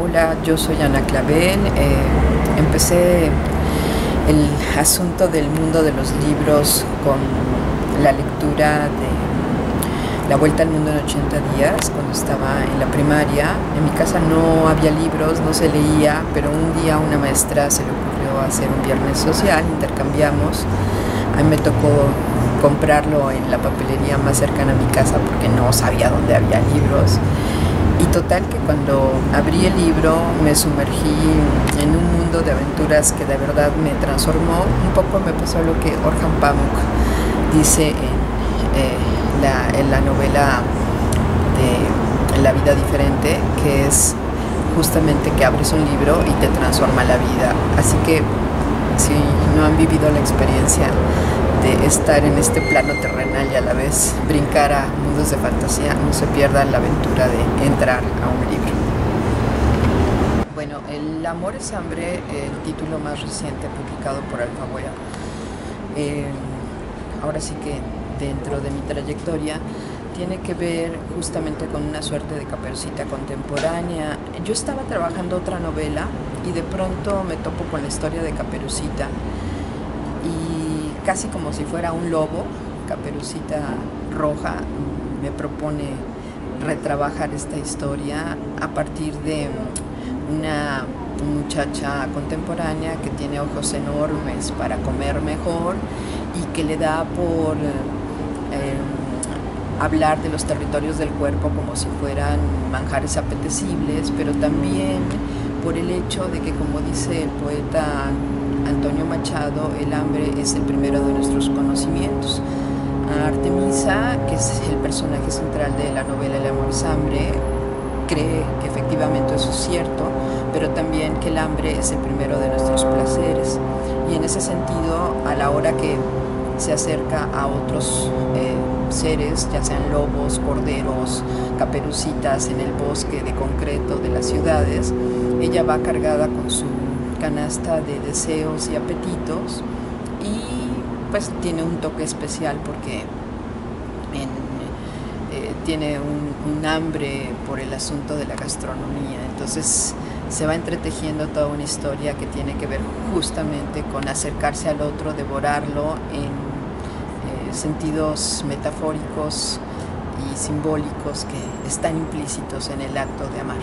Hola, yo soy Ana Clavel. Eh, empecé el asunto del mundo de los libros con la lectura de La Vuelta al Mundo en 80 días, cuando estaba en la primaria. En mi casa no había libros, no se leía, pero un día una maestra se le ocurrió hacer un viernes social, intercambiamos. A mí me tocó comprarlo en la papelería más cercana a mi casa porque no sabía dónde había libros total que cuando abrí el libro me sumergí en un mundo de aventuras que de verdad me transformó. Un poco me pasó lo que Orhan Pamuk dice en, eh, la, en la novela de La vida diferente, que es justamente que abres un libro y te transforma la vida. Así que si no han vivido la experiencia de estar en este plano terrenal y a la vez brincar a mundos de fantasía, no se pierdan la aventura de entrar a un libro. Bueno, El amor es hambre, el título más reciente publicado por Alfaguara. Eh, ahora sí que dentro de mi trayectoria tiene que ver justamente con una suerte de caperucita contemporánea. Yo estaba trabajando otra novela y de pronto me topo con la historia de Caperucita y casi como si fuera un lobo, Caperucita Roja me propone retrabajar esta historia a partir de una muchacha contemporánea que tiene ojos enormes para comer mejor y que le da por hablar de los territorios del cuerpo como si fueran manjares apetecibles, pero también por el hecho de que, como dice el poeta Antonio Machado, el hambre es el primero de nuestros conocimientos. Artemisa, que es el personaje central de la novela El amor es hambre, cree que efectivamente eso es cierto, pero también que el hambre es el primero de nuestros placeres. Y en ese sentido, a la hora que se acerca a otros eh, seres, ya sean lobos, corderos, caperucitas en el bosque de concreto de las ciudades, ella va cargada con su canasta de deseos y apetitos y pues tiene un toque especial porque eh, tiene un, hambre por el asunto de la gastronomía. Entonces se va entretejiendo toda una historia que tiene que ver justamente con acercarse al otro, devorarlo en sentidos metafóricos y simbólicos que están implícitos en el acto de amar.